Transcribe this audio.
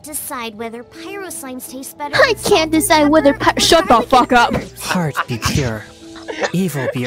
can't decide whether pyroslimes taste better. I can't decide whether Shut the fuck up. Heart be pure, evil be